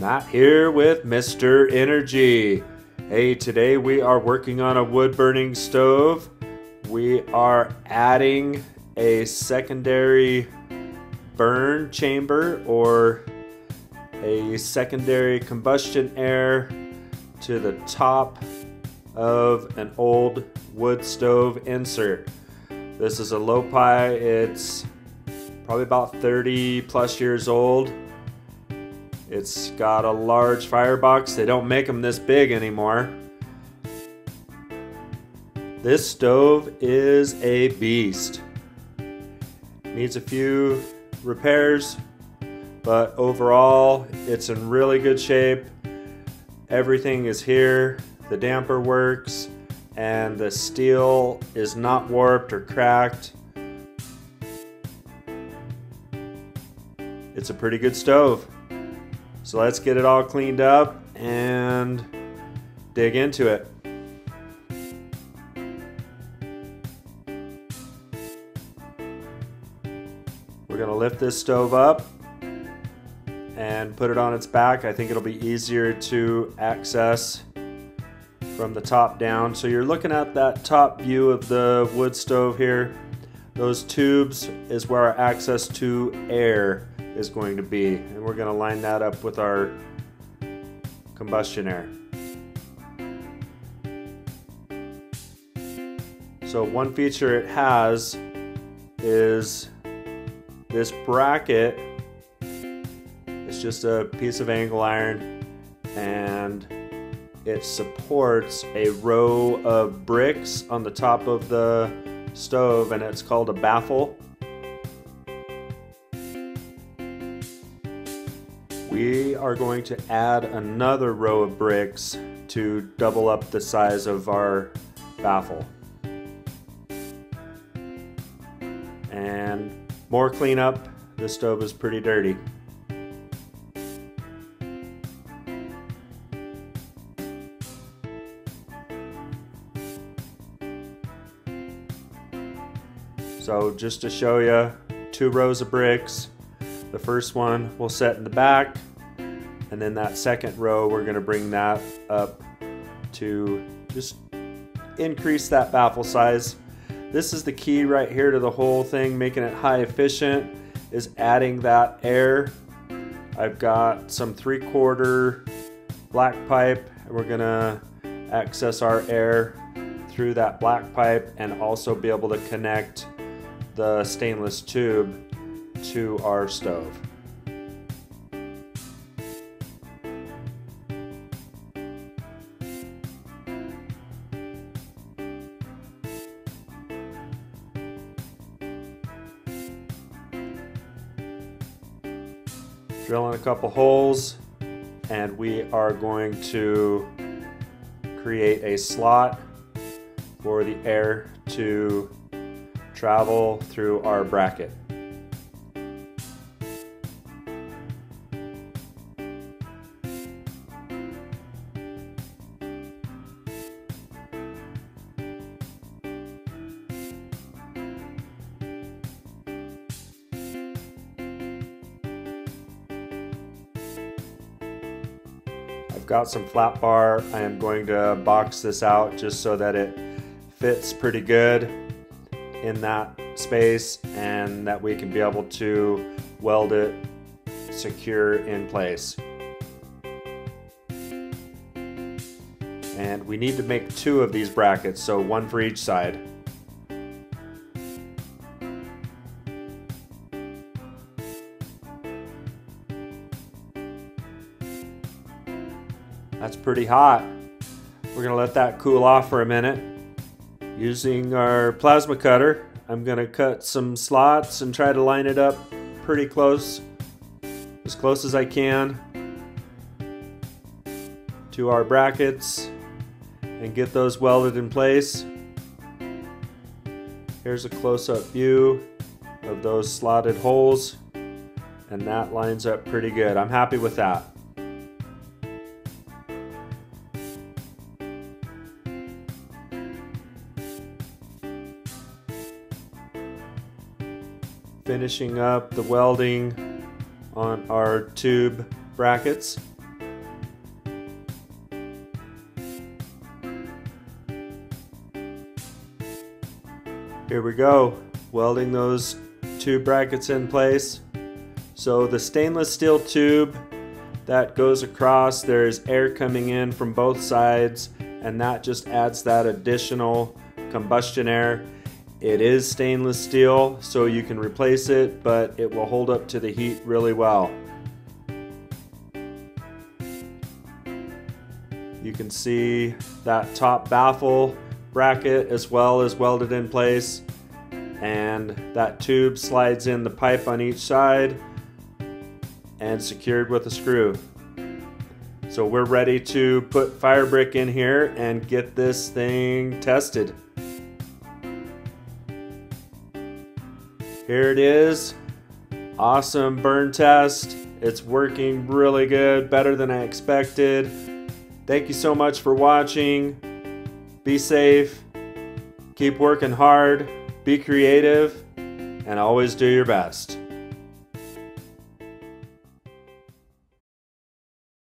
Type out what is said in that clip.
Matt here with Mr. Energy. Hey, today we are working on a wood burning stove. We are adding a secondary burn chamber or a secondary combustion air to the top of an old wood stove insert. This is a Lopi, it's probably about 30 plus years old. It's got a large firebox. They don't make them this big anymore. This stove is a beast. Needs a few repairs, but overall, it's in really good shape. Everything is here. The damper works, and the steel is not warped or cracked. It's a pretty good stove. So let's get it all cleaned up and dig into it. We're to lift this stove up and put it on its back. I think it'll be easier to access from the top down. So you're looking at that top view of the wood stove here. Those tubes is where our access to air is going to be. And we're going to line that up with our combustion air. So one feature it has is this bracket it's just a piece of angle iron and it supports a row of bricks on the top of the stove and it's called a baffle. We are going to add another row of bricks to double up the size of our baffle. And more cleanup, this stove is pretty dirty. So just to show you, two rows of bricks. The first one we'll set in the back, and then that second row, we're gonna bring that up to just increase that baffle size. This is the key right here to the whole thing, making it high efficient, is adding that air. I've got some three quarter black pipe, and we're gonna access our air through that black pipe and also be able to connect the stainless tube to our stove. Drilling a couple holes and we are going to create a slot for the air to travel through our bracket. Got some flat bar. I am going to box this out just so that it fits pretty good in that space and that we can be able to weld it secure in place. And we need to make two of these brackets, so one for each side. Pretty hot. We're gonna let that cool off for a minute. Using our plasma cutter, I'm gonna cut some slots and try to line it up pretty close, as close as I can to our brackets and get those welded in place. Here's a close-up view of those slotted holes and that lines up pretty good. I'm happy with that. finishing up the welding on our tube brackets. Here we go, welding those two brackets in place. So the stainless steel tube that goes across, there's air coming in from both sides and that just adds that additional combustion air it is stainless steel, so you can replace it, but it will hold up to the heat really well. You can see that top baffle bracket as well as welded in place and that tube slides in the pipe on each side and secured with a screw. So we're ready to put fire brick in here and get this thing tested. Here it is. Awesome burn test. It's working really good, better than I expected. Thank you so much for watching. Be safe, keep working hard, be creative, and always do your best.